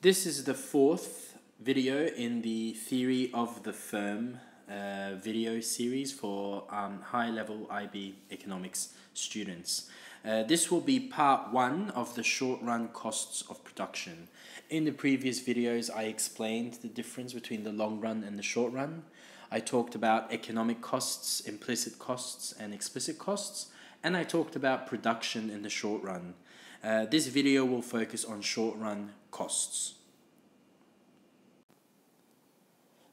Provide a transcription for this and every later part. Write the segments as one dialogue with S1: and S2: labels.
S1: This is the fourth video in the Theory of the Firm uh, video series for um, high level IB economics students. Uh, this will be part one of the short run costs of production. In the previous videos, I explained the difference between the long run and the short run. I talked about economic costs, implicit costs, and explicit costs, and I talked about production in the short run. Uh, this video will focus on short run costs.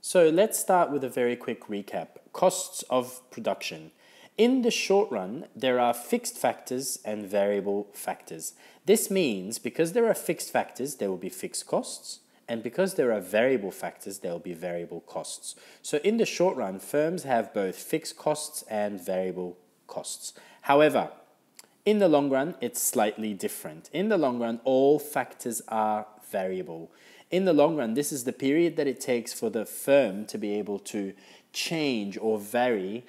S1: So let's start with a very quick recap. Costs of production. In the short run, there are fixed factors and variable factors. This means because there are fixed factors, there will be fixed costs, and because there are variable factors, there will be variable costs. So in the short run, firms have both fixed costs and variable costs. However, in the long run, it's slightly different. In the long run, all factors are variable. In the long run, this is the period that it takes for the firm to be able to change or vary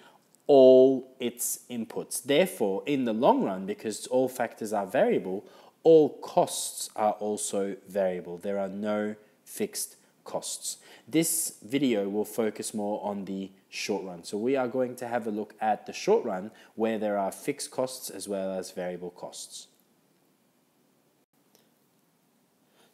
S1: all its inputs. Therefore, in the long run, because all factors are variable, all costs are also variable. There are no fixed costs. This video will focus more on the short run. So we are going to have a look at the short run where there are fixed costs as well as variable costs.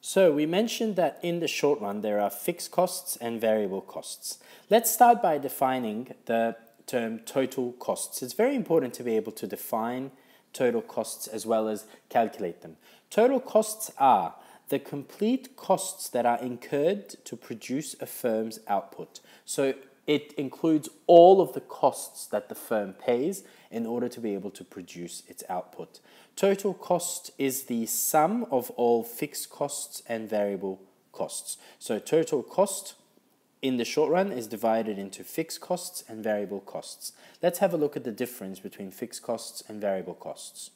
S1: So we mentioned that in the short run there are fixed costs and variable costs. Let's start by defining the term total costs. It's very important to be able to define total costs as well as calculate them. Total costs are the complete costs that are incurred to produce a firm's output. So it includes all of the costs that the firm pays in order to be able to produce its output. Total cost is the sum of all fixed costs and variable costs. So total cost in the short run is divided into fixed costs and variable costs. Let's have a look at the difference between fixed costs and variable costs.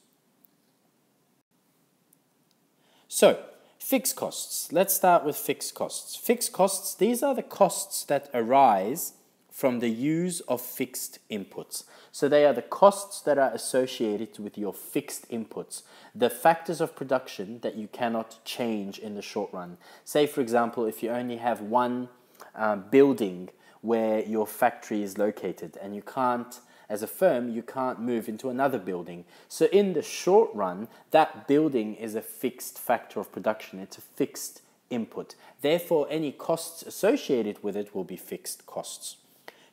S1: So, Fixed costs. Let's start with fixed costs. Fixed costs, these are the costs that arise from the use of fixed inputs. So they are the costs that are associated with your fixed inputs, the factors of production that you cannot change in the short run. Say, for example, if you only have one uh, building where your factory is located and you can't as a firm, you can't move into another building. So in the short run, that building is a fixed factor of production. It's a fixed input. Therefore, any costs associated with it will be fixed costs.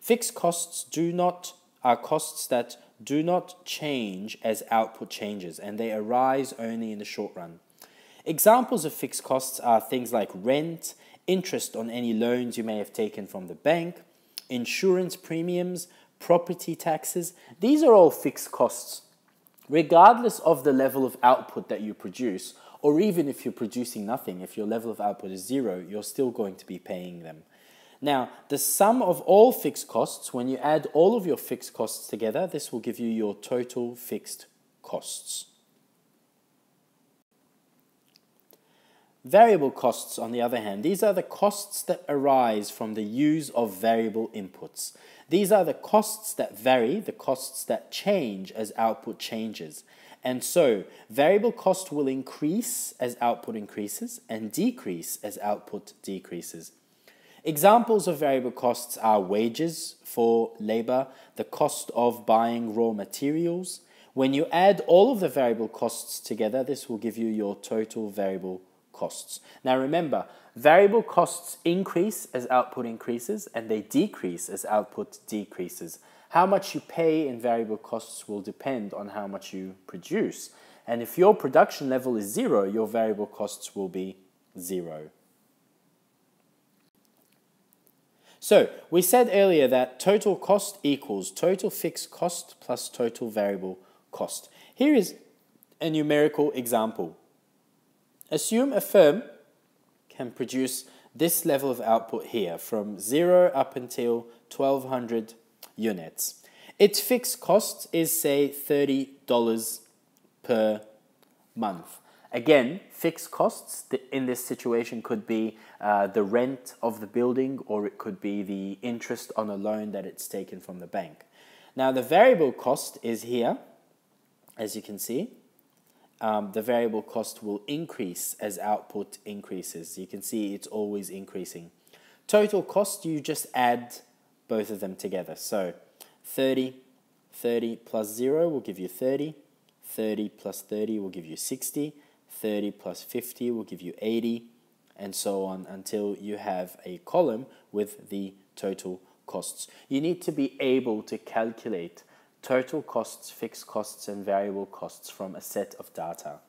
S1: Fixed costs do not are costs that do not change as output changes and they arise only in the short run. Examples of fixed costs are things like rent, interest on any loans you may have taken from the bank, insurance premiums, property taxes, these are all fixed costs. Regardless of the level of output that you produce, or even if you're producing nothing, if your level of output is zero, you're still going to be paying them. Now, the sum of all fixed costs, when you add all of your fixed costs together, this will give you your total fixed costs. Variable costs, on the other hand, these are the costs that arise from the use of variable inputs. These are the costs that vary, the costs that change as output changes. And so, variable cost will increase as output increases and decrease as output decreases. Examples of variable costs are wages for labor, the cost of buying raw materials. When you add all of the variable costs together, this will give you your total variable costs. Now remember, variable costs increase as output increases and they decrease as output decreases. How much you pay in variable costs will depend on how much you produce. And if your production level is zero, your variable costs will be zero. So, we said earlier that total cost equals total fixed cost plus total variable cost. Here is a numerical example. Assume a firm can produce this level of output here from 0 up until 1200 units. Its fixed cost is say $30 per month. Again, fixed costs in this situation could be uh, the rent of the building or it could be the interest on a loan that it's taken from the bank. Now the variable cost is here, as you can see, um, the variable cost will increase as output increases. You can see it's always increasing. Total cost, you just add both of them together. So 30, 30 plus 0 will give you 30, 30 plus 30 will give you 60, 30 plus 50 will give you 80, and so on until you have a column with the total costs. You need to be able to calculate total costs, fixed costs, and variable costs from a set of data.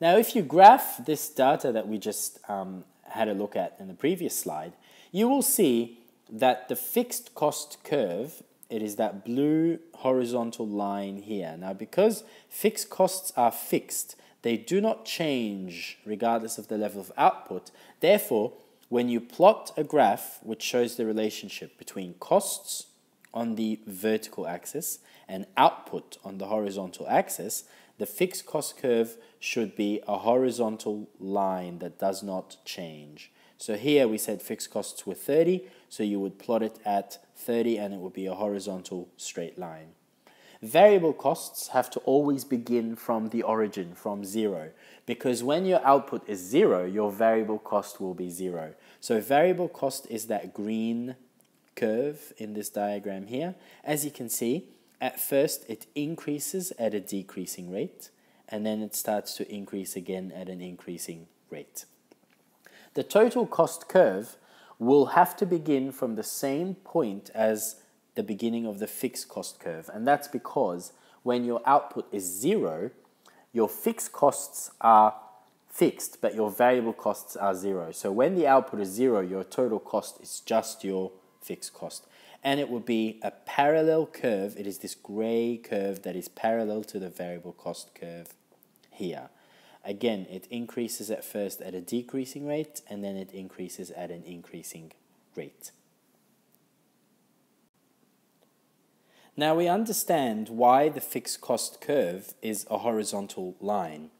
S1: Now, if you graph this data that we just um, had a look at in the previous slide, you will see that the fixed cost curve, it is that blue horizontal line here. Now, because fixed costs are fixed, they do not change regardless of the level of output. Therefore, when you plot a graph which shows the relationship between costs on the vertical axis and output on the horizontal axis, the fixed cost curve should be a horizontal line that does not change. So here we said fixed costs were 30, so you would plot it at 30 and it would be a horizontal straight line. Variable costs have to always begin from the origin, from zero, because when your output is zero, your variable cost will be zero. So variable cost is that green curve in this diagram here. As you can see, at first it increases at a decreasing rate, and then it starts to increase again at an increasing rate. The total cost curve will have to begin from the same point as the beginning of the fixed cost curve, and that's because when your output is zero, your fixed costs are fixed, but your variable costs are zero. So when the output is zero, your total cost is just your fixed cost. And it will be a parallel curve. It is this gray curve that is parallel to the variable cost curve here. Again, it increases at first at a decreasing rate and then it increases at an increasing rate. Now we understand why the fixed cost curve is a horizontal line.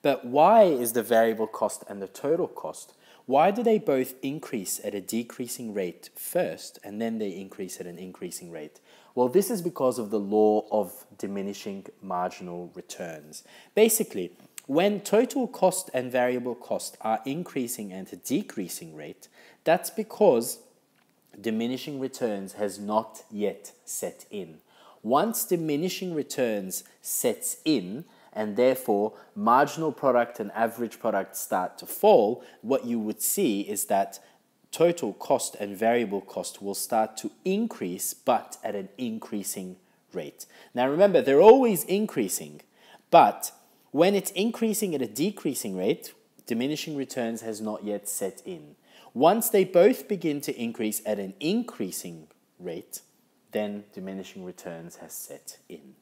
S1: But why is the variable cost and the total cost why do they both increase at a decreasing rate first and then they increase at an increasing rate? Well, this is because of the law of diminishing marginal returns. Basically, when total cost and variable cost are increasing at a decreasing rate, that's because diminishing returns has not yet set in. Once diminishing returns sets in, and therefore marginal product and average product start to fall, what you would see is that total cost and variable cost will start to increase, but at an increasing rate. Now remember, they're always increasing, but when it's increasing at a decreasing rate, diminishing returns has not yet set in. Once they both begin to increase at an increasing rate, then diminishing returns has set in.